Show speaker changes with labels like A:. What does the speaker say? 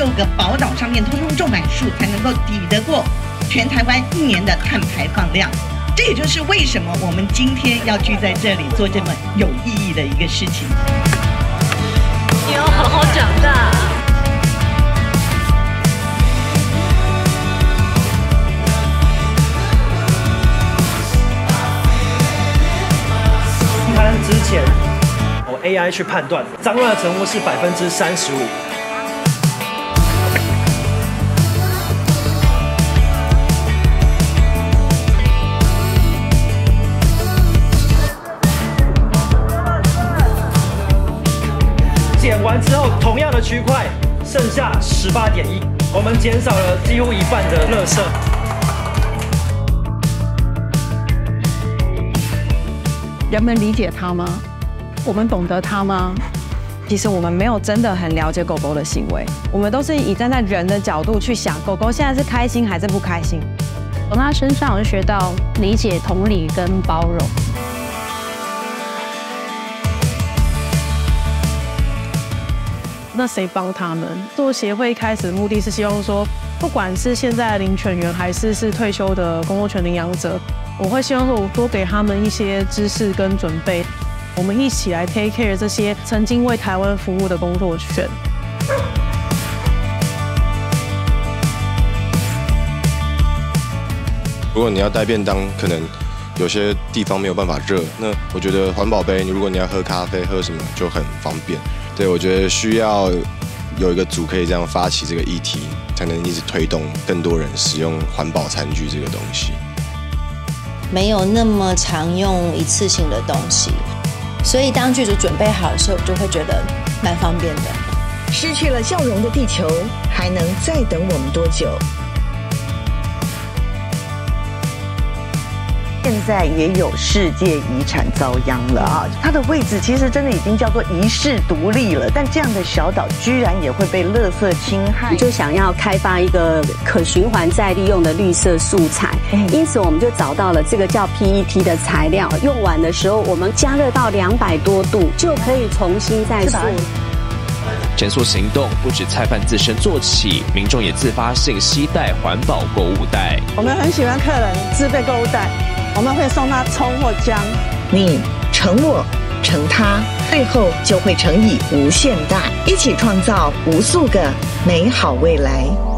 A: 六个宝岛上面通通种满树，才能够抵得过全台湾一年的碳排放量。这也就是为什么我们今天要聚在这里做这么有意义的一个事情。
B: 你要好好长大。
C: 看之前，我 AI 去判断脏乱的成分是百分之三十五。区块剩下十八点一，我们减少了几乎一半的垃圾。
D: 人们理解它吗？我们懂得它吗？
E: 其实我们没有真的很了解狗狗的行为，我们都是以站在人的角度去想，狗狗现在是开心还是不开心。
F: 从它身上，我就学到理解、同理跟包容。
D: 那谁帮他们做协会？开始的目的是希望说，不管是现在的领犬员，还是是退休的工作犬领养者，我会希望说，我多给他们一些知识跟准备，我们一起来 take care 这些曾经为台湾服务的工作犬。
G: 如果你要带便当，可能有些地方没有办法热，那我觉得环保杯，如果你要喝咖啡、喝什么就很方便。对，我觉得需要有一个组可以这样发起这个议题，才能一直推动更多人使用环保餐具这个东西。
H: 没有那么常用一次性的东西，所以当剧组准备好的时候，就会觉得蛮方便的。
A: 失去了笑容的地球，还能再等我们多久？
I: 在也有世界遗产遭殃了啊！它的位置其实真的已经叫做遗世独立了，但这样的小岛居然也会被垃圾侵害。
J: 就想要开发一个可循环再利用的绿色素材，因此我们就找到了这个叫 PET 的材料，用完的时候我们加热到两百多度就可以重新再塑。
K: 减速行动不止菜贩自身做起，民众也自发性携带环保购物袋。
D: 我们很喜欢客人自备购物袋。我们会送他葱或姜，
A: 你成我，成他，最后就会乘以无限大，一起创造无数个美好未来。